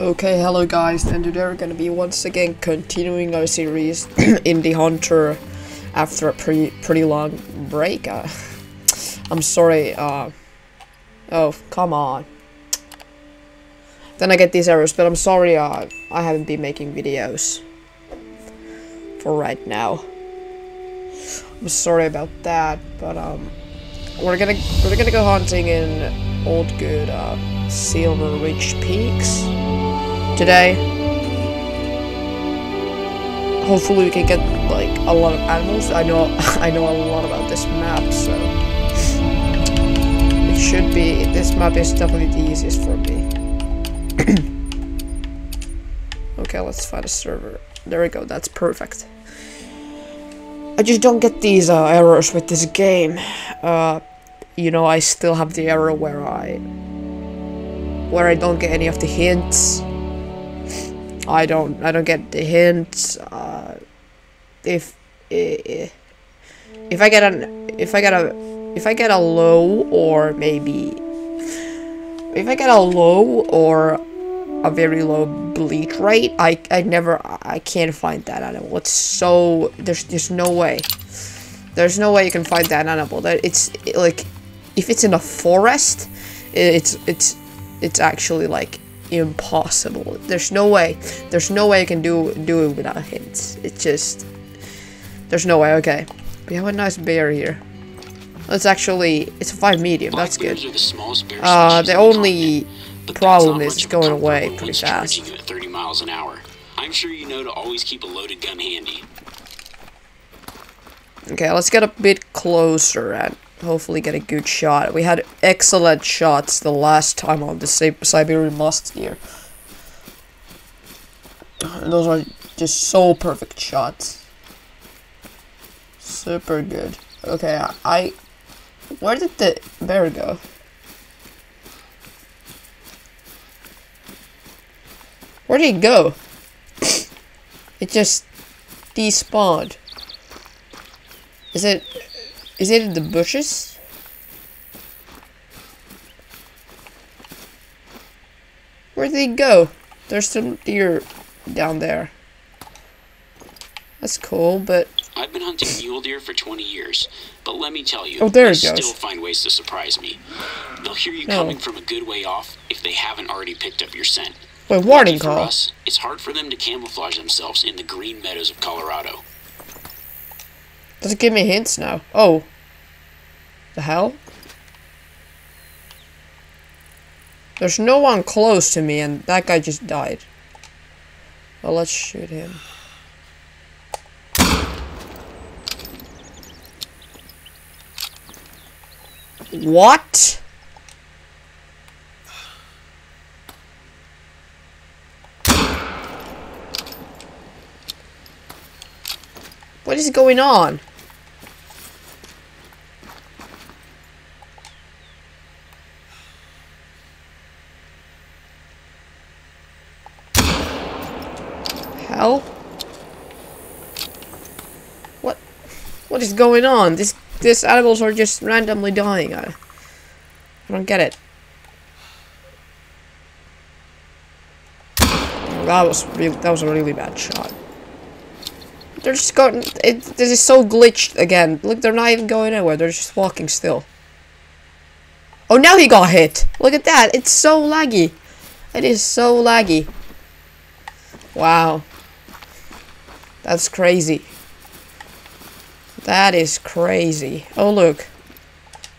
Okay, hello guys, and today we're gonna be once again continuing our series in the Hunter after a pretty pretty long break. Uh, I'm sorry. Uh, oh, come on. Then I get these errors, but I'm sorry. Uh, I haven't been making videos for right now. I'm sorry about that, but um, we're gonna we're gonna go hunting in old good uh, Silver Ridge Peaks today. Hopefully we can get like a lot of animals. I know I know a lot about this map, so it should be this map is definitely the easiest for me. okay, let's find a server. There we go, that's perfect. I just don't get these uh, errors with this game. Uh, you know, I still have the error where I where I don't get any of the hints. I don't I don't get the hint. Uh, if if I get an if I get a if I get a low or maybe if I get a low or a very low bleach rate, I I never I can't find that animal. It's so there's there's no way. There's no way you can find that animal. That it's like if it's in a forest, it's it's it's actually like impossible. There's no way. There's no way I can do do it without hints. It's just there's no way. Okay, we have a nice bear here. That's actually it's a five medium. That's good. The uh, the only problem is it's going away pretty fast. 30 miles an hour. I'm sure you know to always keep a loaded gun handy. Okay, let's get a bit closer and hopefully get a good shot. We had excellent shots the last time on the Siberian Musk here. Those are just so perfect shots. Super good. Okay, I... Where did the bear go? Where did he go? it just despawned. Is it is it in the bushes? Where'd they go? There's some deer down there. That's cool, but I've been hunting mule deer for 20 years, but let me tell you, oh, there they it goes. still find ways to surprise me. They'll hear you No. coming from a good way off if they haven't already picked up your scent. wait, warning For call. us, it's hard for them to camouflage themselves in the green meadows of Colorado. Does it give me hints now? Oh. The hell? There's no one close to me and that guy just died. Well, let's shoot him. What? What is going on? Hell? What? What is going on? This these animals are just randomly dying. I, I don't get it. That was really that was a really bad shot. They're just going. It, this is so glitched again. Look, they're not even going anywhere. They're just walking still. Oh, now he got hit. Look at that. It's so laggy. It is so laggy. Wow. That's crazy. That is crazy. Oh, look.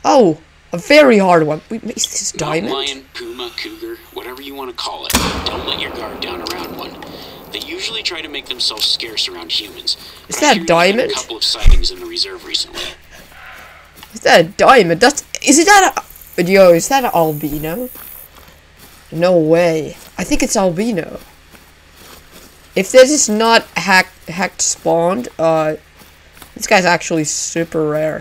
Oh, a very hard one. Wait, is this diamond? lion, puma, cougar, whatever you want to call it, don't let your guard down around one. They usually try to make themselves scarce around humans. Is that I hear you've had diamond? A couple of sightings in the reserve recently. Is that a diamond? That's is it that a but yo, is that an albino? No way. I think it's albino. If this is not hacked hacked spawned, uh this guy's actually super rare.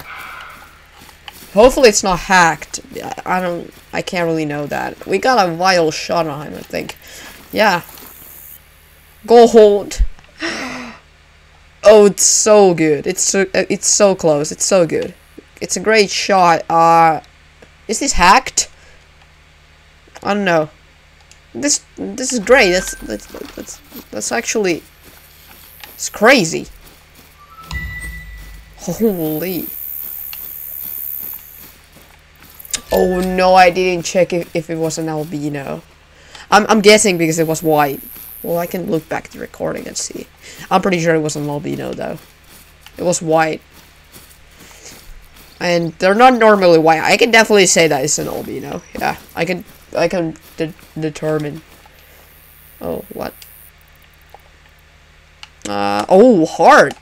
Hopefully it's not hacked. I- don't I can't really know that. We got a vital shot on him, I think. Yeah. Gold. Oh, it's so good. It's so, uh, it's so close. It's so good. It's a great shot. Uh, is this hacked? I don't know. This this is great. That's that's that's that's actually it's crazy. Holy. Oh no, I didn't check if, if it was an albino. I'm I'm guessing because it was white. Well, I can look back at the recording and see. I'm pretty sure it was an albino though. It was white. And they're not normally white. I can definitely say that it's an albino. Yeah, I can I can de determine. Oh, what? Uh, oh, hard.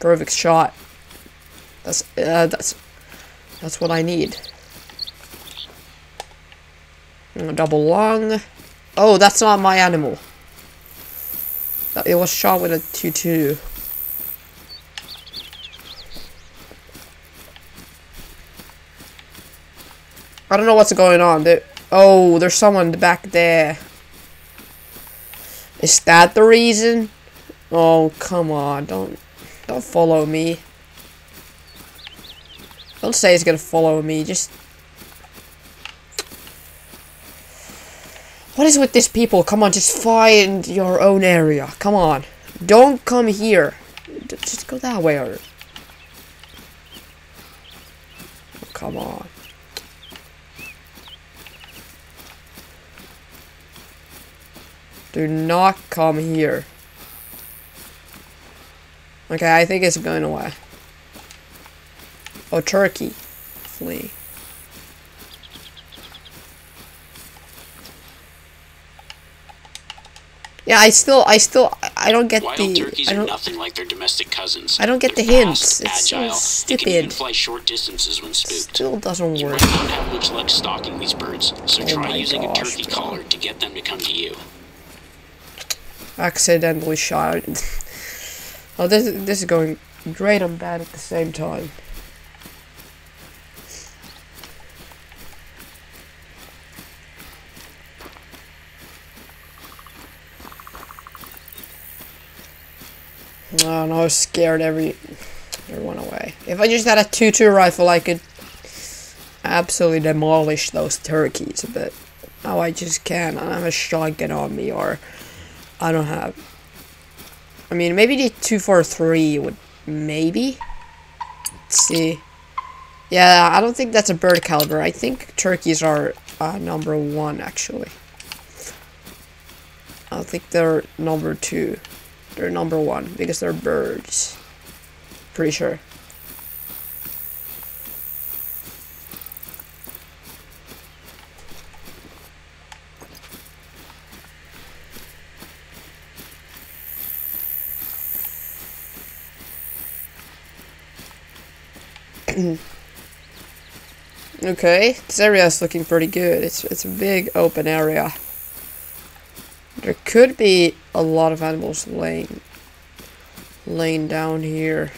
Perfect shot. That's uh, that's that's what I need. Double long. Oh, that's not my animal. It was shot with a 2-2. I don't know what's going on. There, oh, there's someone back there. Is that the reason? Oh, come on. Don't don't follow me. Don't say he's gonna follow me. Just What is with these people? Come on, just find your own area. Come on. Don't come here. Just go that way. Or... Oh, come on. Do not come here. Okay, I think it's going away. Oh, turkey. Flee. Yeah, I still, I still, I don't get Wild the. turkeys I don't, nothing like their domestic cousins. I don't get They're the hints. fast, It's so agile, can even stupid. fly short distances when spooked. still doesn't You work. might not have much luck stalking these birds, so Oh try using a turkey bro. collar to get them to come to you. Accidentally shot. oh, this this is going great and bad at the same time. Oh I was scared every everyone away. If I just had a 2-2 rifle, I could absolutely demolish those turkeys, but now I just can't. I have a shotgun on me, or I don't have. I mean, maybe the 243 would. Maybe? Let's see. Yeah, I don't think that's a bird caliber. I think turkeys are uh, number one, actually. I think they're number two. They're number one because they're birds. Pretty sure. Okay, this area is looking pretty good. It's it's a big open area. There could be a lot of animals laying laying down here.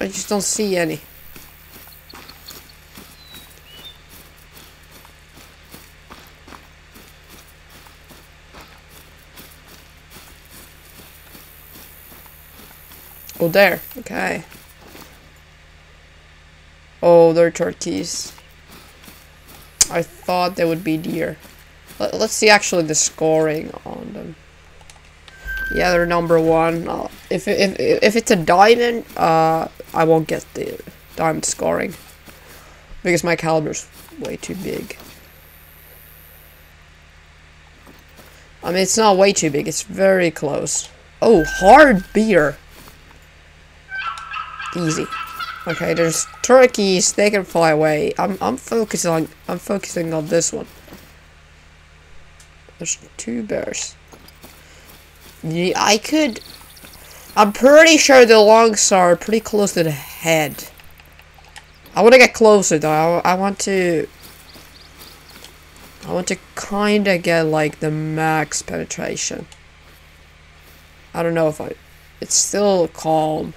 I just don't see any. Oh, there. Okay. Oh, they're turkeys. I thought they would be deer. Let, let's see actually the scoring on them. Yeah, they're number one. Uh, if, if, if it's a diamond, uh, I won't get the diamond scoring. Because my caliber's way too big. I mean, it's not way too big. It's very close. Oh, hard beer. Easy. Okay, there's turkeys. They can fly away. I'm I'm focusing on I'm focusing on this one. There's two bears. Yeah, I could. I'm pretty sure the lungs are pretty close to the head. I want to get closer though. I, I want to. I want to kind of get like the max penetration. I don't know if I. It's still calm.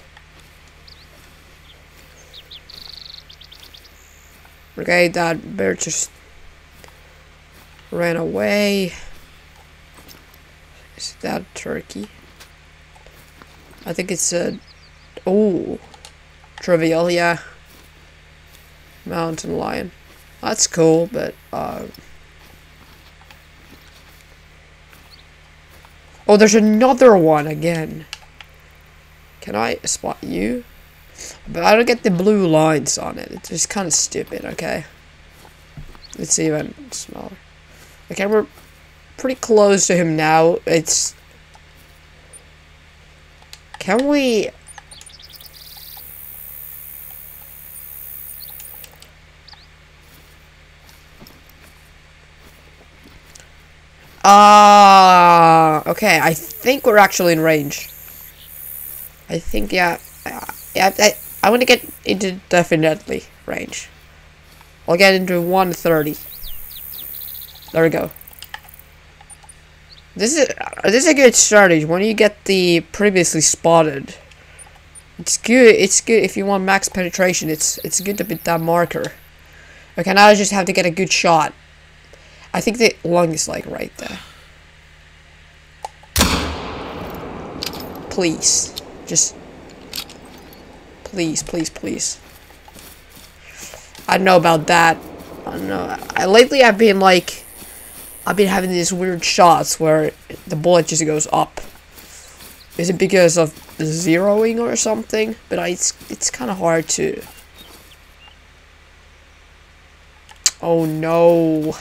Okay, that bear just ran away. Is that turkey? I think it's a. Oh, trivial, yeah. Mountain lion. That's cool, but uh Oh, there's another one again. Can I spot you? But I don't get the blue lines on it. It's just kind of stupid, okay? It's even smaller. Okay, we're pretty close to him now. It's... Can we... Ah, uh, okay. I think we're actually in range. I think, yeah. Yeah, I, I want to get into definitely range. I'll get into 130. There we go. This is uh, this is a good strategy. When you get the previously spotted, it's good. It's good if you want max penetration. It's it's good to beat that marker. Okay, now I just have to get a good shot. I think the lung is like right there. Please, just please, please, please. I know about that. I know. I, lately I've been like, I've been having these weird shots where the bullet just goes up. Is it because of zeroing or something? But I, it's it's kind of hard to. Oh no.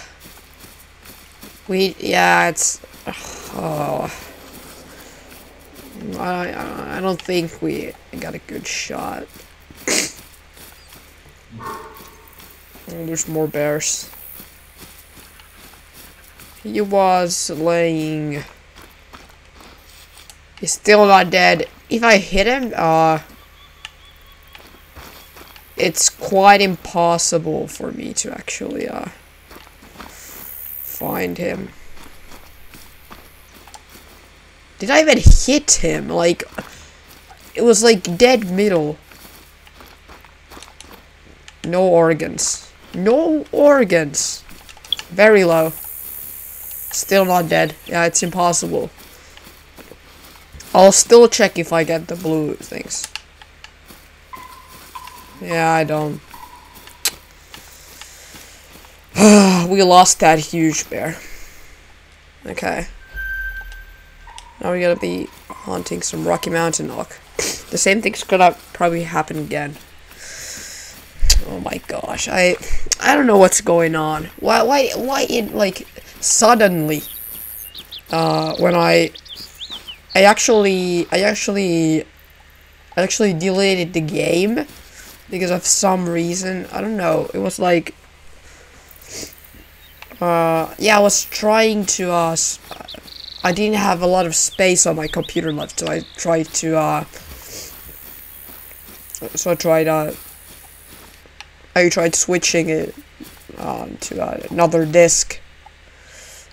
We yeah, it's. Oh. I I don't think we got a good shot. Oh, there's more bears. He was laying. He's still not dead. If I hit him, uh, it's quite impossible for me to actually, uh, find him. Did I even hit him? Like, it was like dead middle. No organs. No organs. Very low. Still not dead. Yeah, it's impossible. I'll still check if I get the blue things. Yeah, I don't. we lost that huge bear. Okay. Now we gotta be hunting some Rocky Mountain Elk. The same thing's gonna probably happen again. Oh my gosh, I I don't know what's going on. Why why why it like suddenly uh when I I actually I actually I actually deleted the game because of some reason. I don't know. It was like uh yeah, I was trying to uh I didn't have a lot of space on my computer left, so I tried to uh so I tried uh I tried switching it um, to uh, another disk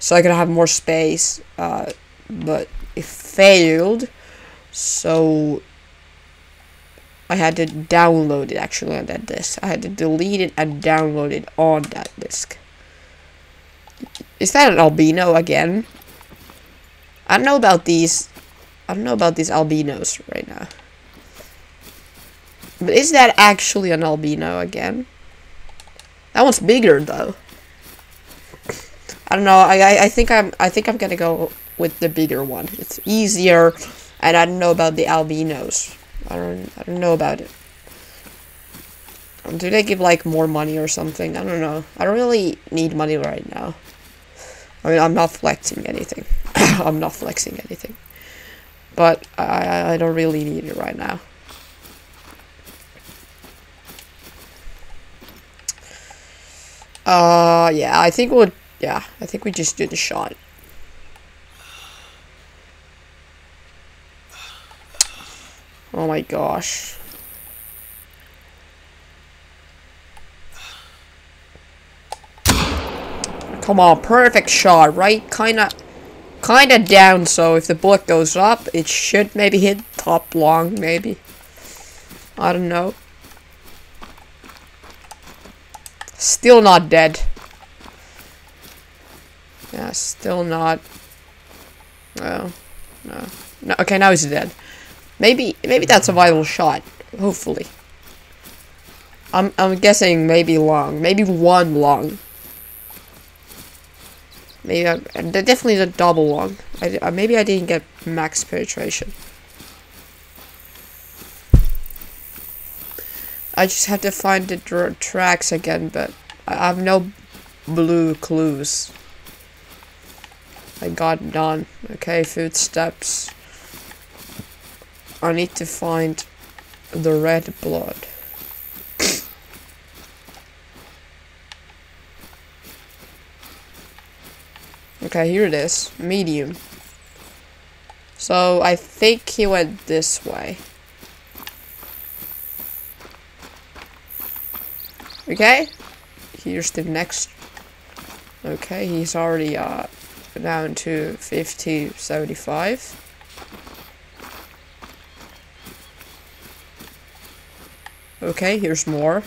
so I could have more space, uh, but it failed, so I had to download it actually on that disk. I had to delete it and download it on that disk. Is that an albino again? I don't know about these. I don't know about these albinos right now. But is that actually an albino again? That one's bigger though. I don't know. I, I think I'm I think I'm gonna go with the bigger one. It's easier, and I don't know about the albinos. I don't I don't know about it. Do they give like more money or something? I don't know. I don't really need money right now. I mean, I'm not flexing anything. I'm not flexing anything. But I I don't really need it right now. Uh, yeah, I think we'll, yeah, I think we just do the shot. Oh my gosh. Come on, perfect shot, right? Kinda, kinda down, so if the bullet goes up, it should maybe hit top long, maybe. I don't know. Still not dead. Yeah, still not. No. No. No. Okay, now he's dead. Maybe, maybe that's a vital shot. Hopefully. I'm I'm guessing maybe long, maybe one long. Maybe I, definitely a double long. I, uh, maybe I didn't get max penetration. I just have to find the tracks again, but I have no blue clues. I got none. Okay, footsteps. I need to find the red blood. okay, here it is. Medium. So, I think he went this way. Okay? Here's the next. Okay, he's already uh, down to 50, 75. Okay, here's more.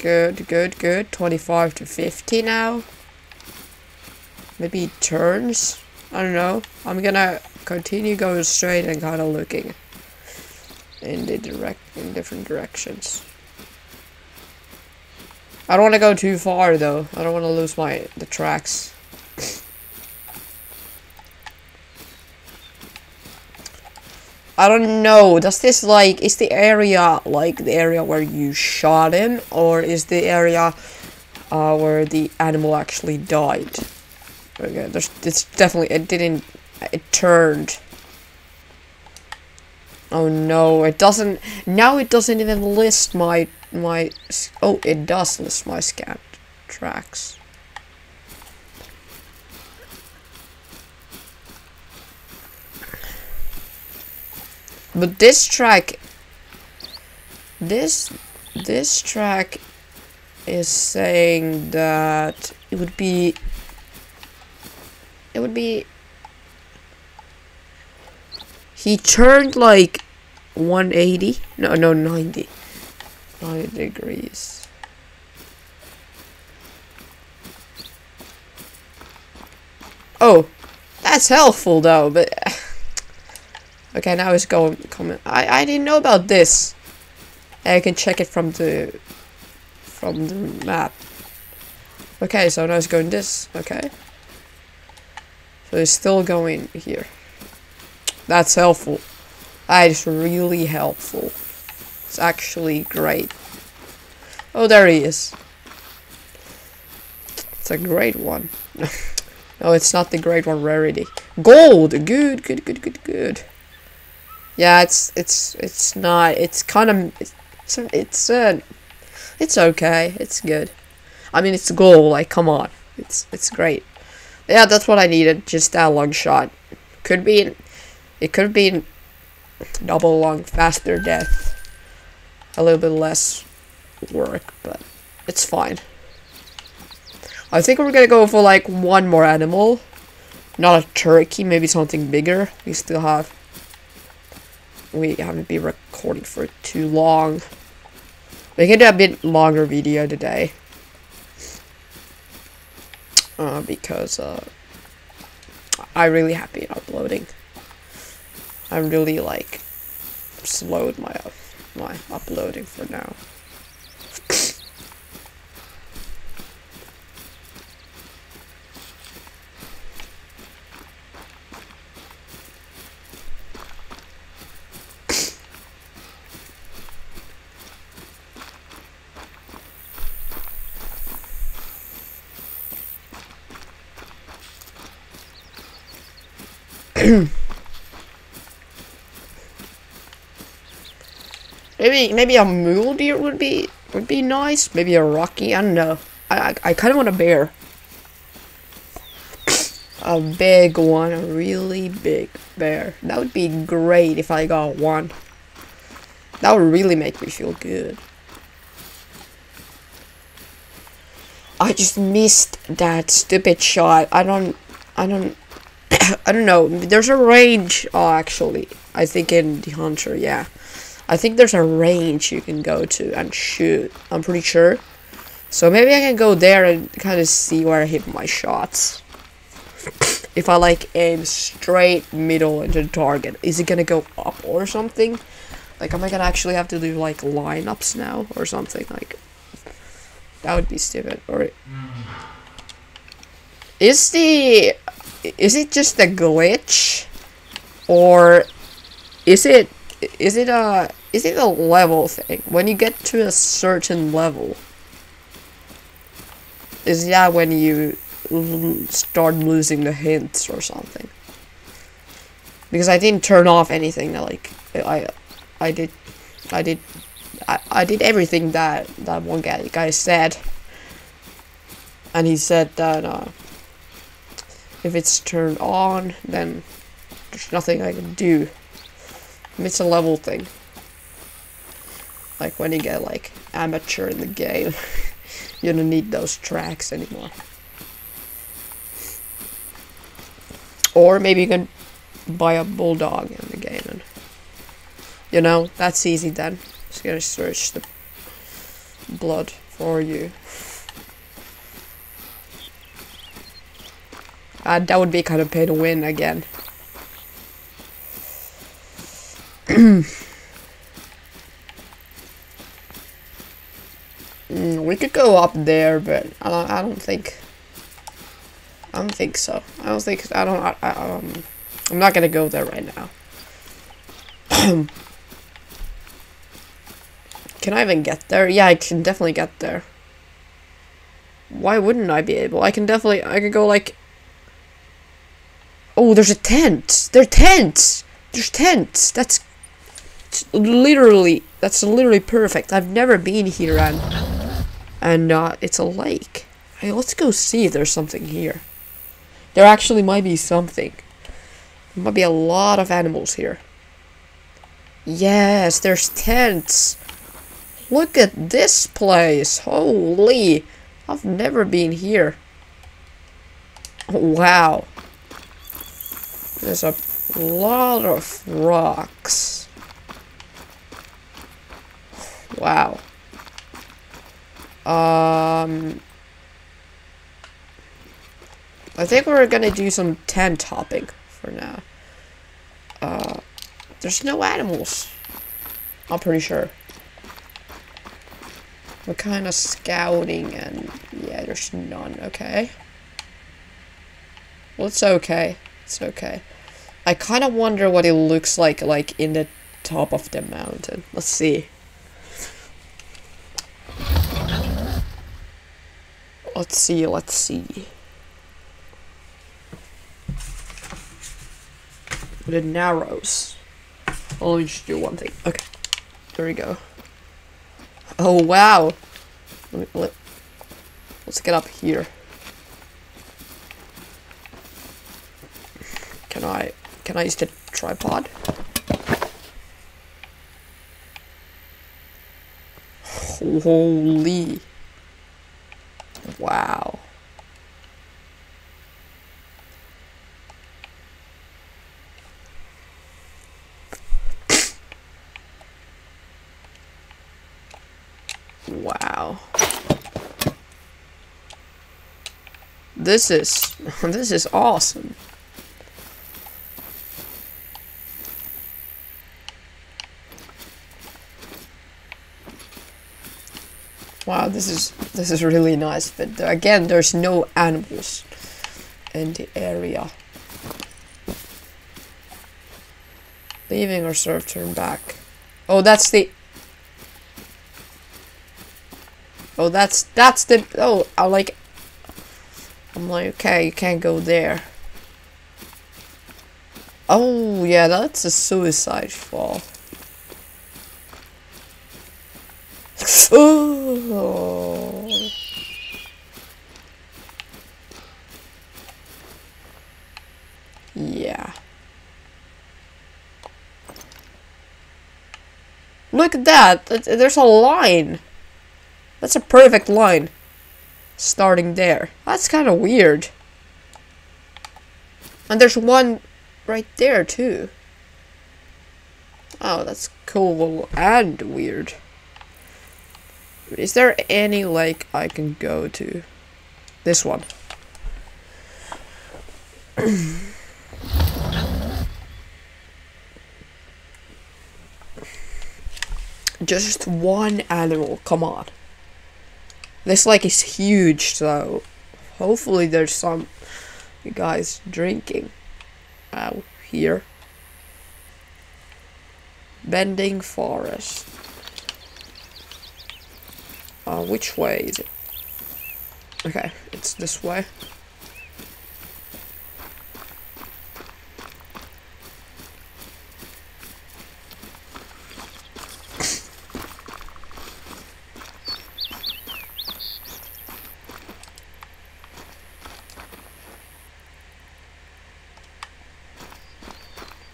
Good, good, good. 25 to 50 now. Maybe turns? I don't know. I'm gonna continue going straight and kind of looking in the direct in different directions. I don't want to go too far though. I don't want to lose my the tracks. I don't know. Does this like is the area like the area where you shot him, or is the area uh, where the animal actually died? Okay, there's it's definitely it didn't it turned. Oh no, it doesn't. Now it doesn't even list my my. Oh, it does list my scan tracks. But this track, this, this track is saying that it would be, it would be, he turned like 180, no, no, 90, 90 degrees. Oh, that's helpful though, but Okay, now it's going comment. I I didn't know about this. I can check it from the from the map. Okay, so now it's going this. Okay. So it's still going here. That's helpful. That is really helpful. It's actually great. Oh, there he is. It's a great one. no, it's not the great one rarity. Gold! Good, good, good, good, good. Yeah, it's it's it's not. It's kind of it's it's uh, it's okay. It's good. I mean, it's goal. Like, come on, it's it's great. Yeah, that's what I needed. Just that long shot. Could be, it could be double long, faster death. A little bit less work, but it's fine. I think we're gonna go for like one more animal. Not a turkey, maybe something bigger. We still have we haven't been recording for too long. We can do a bit longer video today. Uh, because, uh, I'm really happy uploading. I'm really, like, slowed my, my uploading for now. Maybe maybe a mule deer would be would be nice. Maybe a rocky. I don't know. I I, I kind of want a bear. A big one, a really big bear. That would be great if I got one. That would really make me feel good. I just missed that stupid shot. I don't I don't I don't know. There's a range. Oh, actually, I think in the Hunter, yeah. I think there's a range you can go to and shoot. I'm pretty sure. So maybe I can go there and kind of see where I hit my shots. if I like aim straight middle into the target, is it gonna go up or something? Like, am I gonna actually have to do like lineups now or something? Like, that would be stupid. Or mm. is the is it just a glitch, or is it is it a is it a level thing? When you get to a certain level, is that when you start losing the hints or something? Because I didn't turn off anything. Like I, I did, I did, I, I did everything that that one guy guy said, and he said that uh, if it's turned on, then there's nothing I can do. It's a level thing. Like when you get like amateur in the game, you don't need those tracks anymore. Or maybe you can buy a bulldog in the game and you know, that's easy then. Just gonna search the blood for you. Uh, that would be kind of pay to win again. Mm, we could go up there, but I don't, I don't think. I don't think so. I don't think. I don't. I, I, um, I'm not gonna go there right now. can I even get there? Yeah, I can definitely get there. Why wouldn't I be able? I can definitely. I could go like. Oh, there's a tent. There are tents. There's tents. That's literally. That's literally perfect. I've never been here and and uh, it's a lake. Hey, let's go see if there's something here. There actually might be something. There might be a lot of animals here. Yes, there's tents. Look at this place. Holy. I've never been here. Wow. There's a lot of rocks. Wow. Um, I think we're gonna do some tent hopping for now. Uh, there's no animals. I'm pretty sure. We're kind of scouting and yeah, there's none. Okay. Well, it's okay. It's okay. I kind of wonder what it looks like, like in the top of the mountain. Let's see. Let's see, let's see. The narrows. Oh, let me just do one thing. Okay. There we go. Oh, wow. Let me, let, let's get up here. Can I, can I use the tripod? Holy. Wow. Wow. This is this is awesome. Wow, this is this is really nice, but again, there's no animals in the area. Leaving or serve turn back. Oh, that's the. Oh, that's that's the. Oh, I like. I'm like, okay, you can't go there. Oh, yeah, that's a suicide fall. Oh. Yeah. Look at that. There's a line. That's a perfect line. Starting there. That's kind of weird. And there's one right there too. Oh, that's cool and weird. Is there any lake I can go to? This one. Just one animal, come on. This lake is huge, so hopefully there's some guys drinking out here. Bending forest. Uh, which way is it? Okay, it's this way.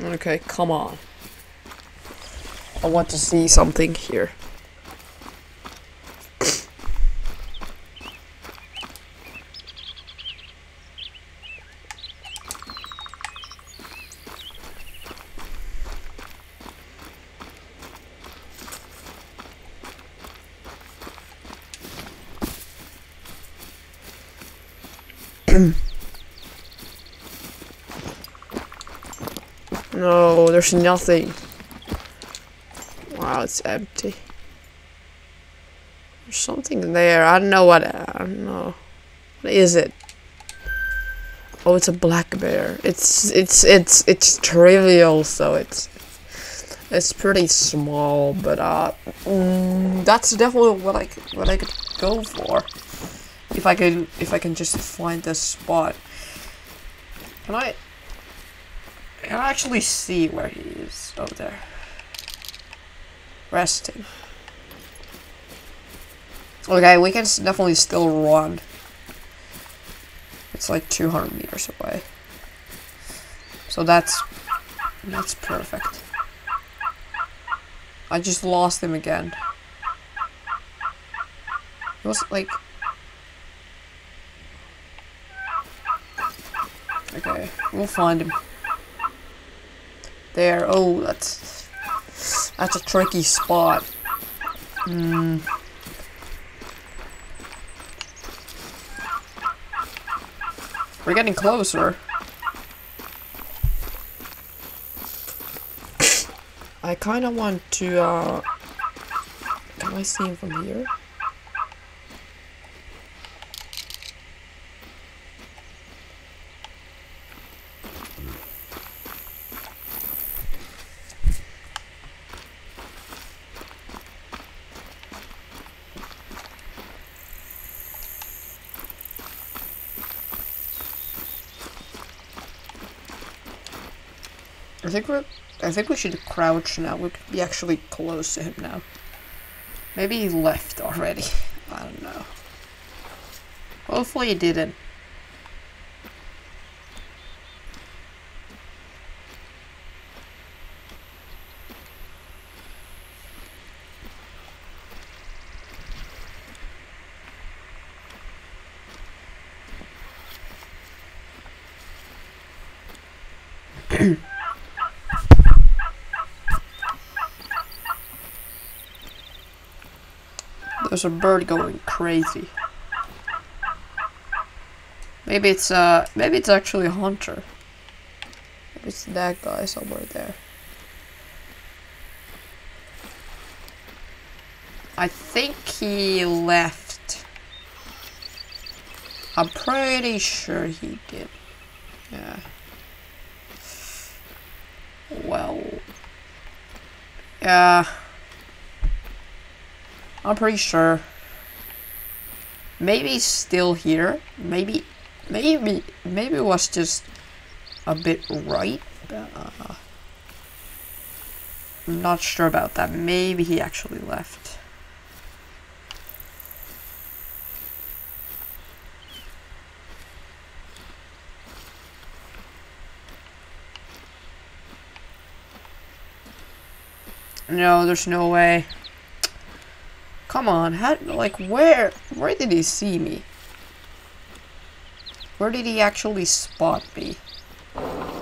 Okay, come on. I want to see something here. no, there's nothing. Wow, it's empty. There's something there. I don't know what. I don't know. What is it? Oh, it's a black bear. It's it's it's it's trivial, so it's it's pretty small, but uh, mm, that's definitely what I what I could go for if I can if I can just find this spot. Can I? Can I actually see where he is over there? Resting. Okay, we can definitely still run. It's like 200 meters away. So that's that's perfect. I just lost him again. It was like Okay, we'll find him. There. Oh, that's that's a tricky spot. Hmm. We're getting closer. I kind of want to, uh... Can I see him from here? I think we're. I think we should crouch now. We could be actually close to him now. Maybe he left already. I don't know. Hopefully he didn't. There's a bird going crazy. Maybe it's uh maybe it's actually a hunter. Maybe it's that guy somewhere there. I think he left. I'm pretty sure he did. Yeah. Well. Yeah. I'm pretty sure. Maybe still here. Maybe, maybe, maybe it was just a bit right. Uh, I'm not sure about that. Maybe he actually left. No, there's no way. Come on, how, like, where, where did he see me? Where did he actually spot me?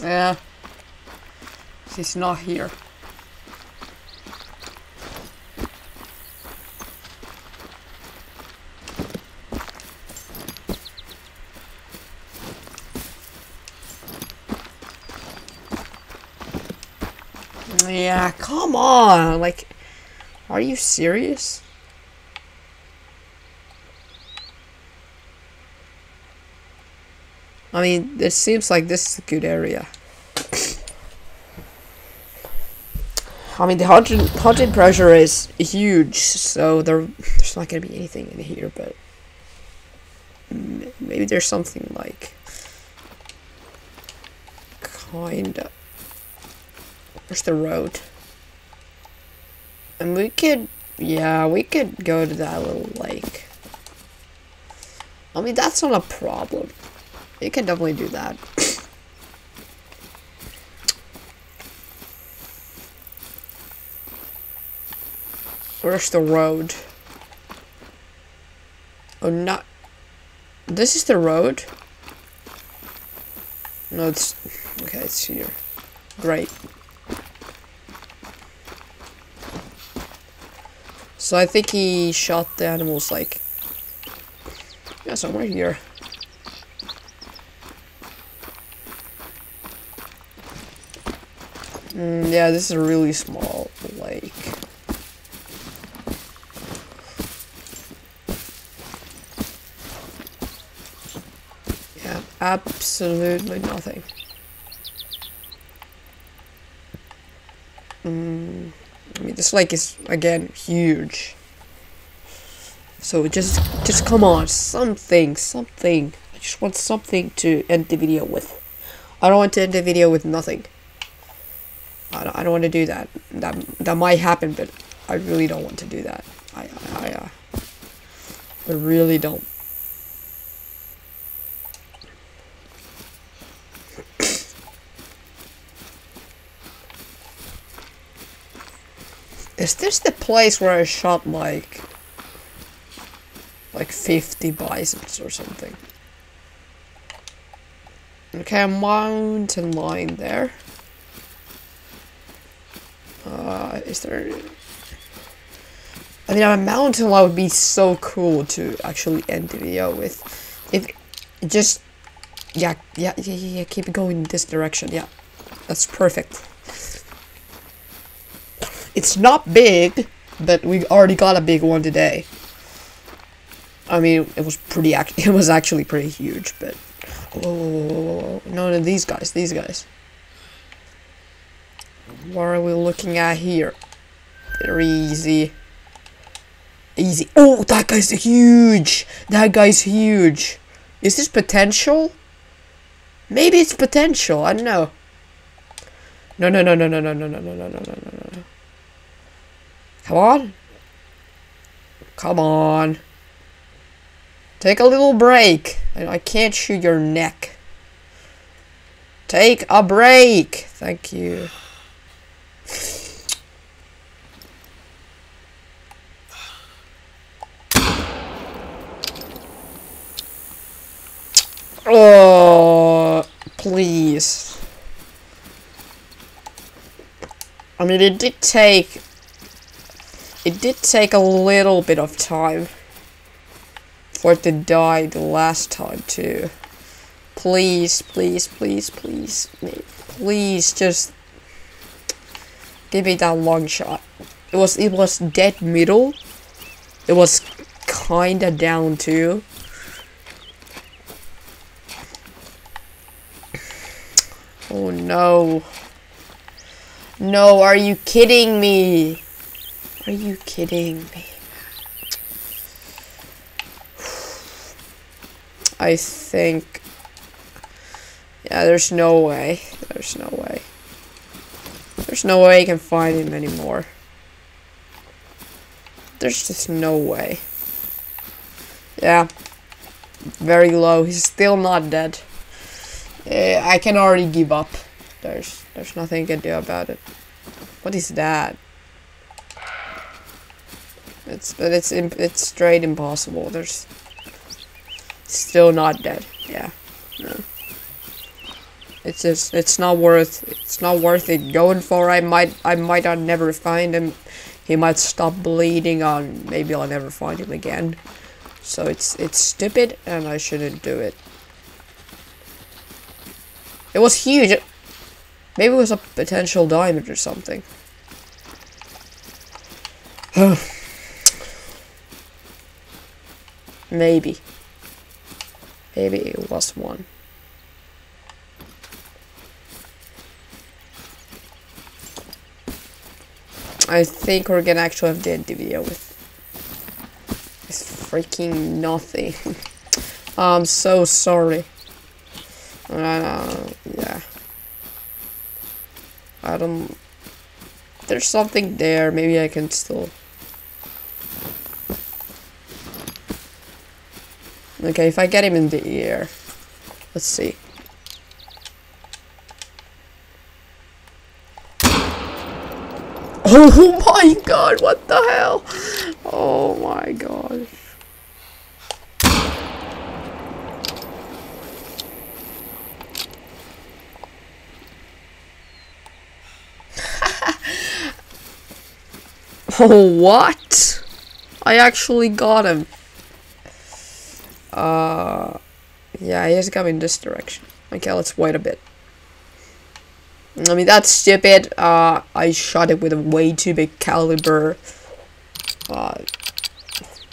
Yeah. He's not here. Yeah, come on. Like, are you serious? I mean, it seems like this is a good area. I mean, the haunted, pressure is huge, so there, there's not gonna be anything in here, but maybe there's something like kinda. Where's the road? And we could, yeah, we could go to that little lake. I mean, that's not a problem. You can definitely do that. Where's the road? Oh, not. This is the road? No, it's. Okay, it's here. Great. So I think he shot the animals like. Yeah, somewhere here. Mm, yeah, this is a really small lake. Yeah, absolutely nothing. Mm, I mean, this lake is again huge. So just, just come on, something, something. I just want something to end the video with. I don't want to end the video with nothing. I don't, I don't want to do that. That that might happen, but I really don't want to do that. I I, I, uh, I really don't. Is this the place where I shot like like 50 bisons or something? Okay, a mountain lion there. Uh, is there... I mean, a mountain lion would be so cool to actually end the video with. If just... Yeah, yeah, yeah, yeah, yeah, keep going this direction, yeah. That's perfect. It's not big, but we already got a big one today. I mean, it was pretty, it was actually pretty huge, but... Whoa. No, no, these guys, these guys. What are we looking at here? Very easy. Easy. Oh, that guy's huge. That guy's huge. Is this potential? Maybe it's potential. I don't know. No, no, no, no, no, no, no, no, no, no, no, no, no. Come on. Come on. Take a little break. I, can't shoot your neck. Take a break. Thank you. Oh, please. I mean, it did take... It did take a little bit of time for it to die the last time, too. Please, please, please, please, please, just give me that long shot. It was, it was dead middle. It was kinda down, too. Oh no. No, are you kidding me? Are you kidding me? I think... Yeah, there's no way. There's no way. There's no way I can find him anymore. There's just no way. Yeah. Very low. He's still not dead. Uh, I can already give up. There's there's nothing I can do about it. What is that? It's but it's it's straight impossible. There's still not dead. Yeah. No. It's just it's not worth it's not worth it going for. I might I might not never find him. He might stop bleeding on maybe I'll never find him again. So it's it's stupid and I shouldn't do it. It was huge. Maybe it was a potential diamond or something. Maybe. Maybe it was one. I think we're gonna actually have to end the video with this freaking nothing. I'm so sorry. Uh, yeah. I don't... There's something there. Maybe I can still... Okay, if I get him in the ear. Let's see. Oh my god, what the hell? Oh my god. Oh, what? I actually got him. Uh, yeah, he has coming this direction. Okay, let's wait a bit. I mean, that's stupid. Uh, I shot it with a way too big caliber. Uh,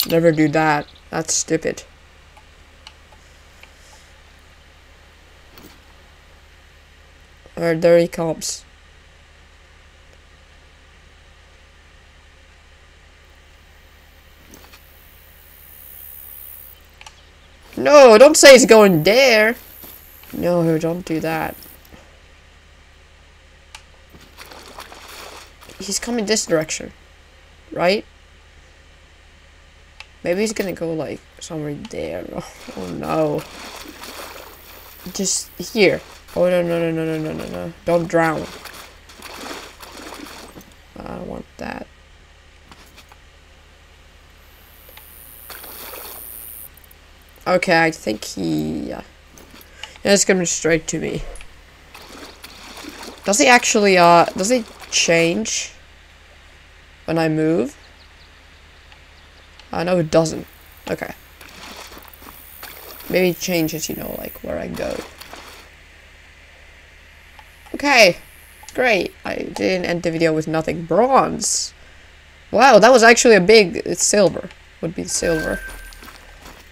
never do that. That's stupid. Alright, there he comes. No, don't say he's going there. No, don't do that. He's coming this direction. Right? Maybe he's gonna go like somewhere there. Oh no. Just here. Oh no no no no no no no no. Don't drown. I don't want that. Okay, I think he... Yeah, it's coming straight to me. Does he actually, uh, does he change when I move? I uh, know it doesn't. Okay. Maybe it changes, you know, like where I go. Okay. Great. I didn't end the video with nothing. Bronze. Wow, that was actually a big... It's silver. Would be silver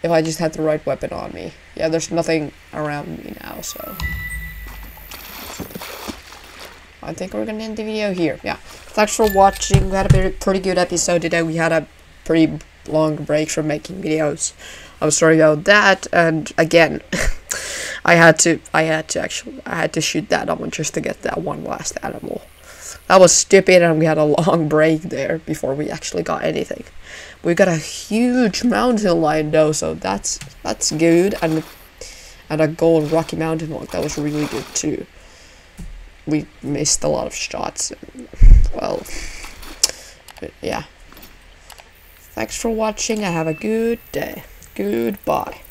if I just had the right weapon on me. Yeah, there's nothing around me now, so... I think we're gonna end the video here. Yeah. Thanks for watching. We had a pretty good episode today. We had a pretty long break from making videos. I'm sorry about that. And again, I had to, I had to actually, I had to shoot that one just to get that one last animal. That was stupid and we had a long break there before we actually got anything. We got a huge mountain lion though, so that's that's good. And and a gold Rocky Mountain elk, that was really good too. We missed a lot of shots. Well, yeah. Thanks for watching and have a good day. Goodbye.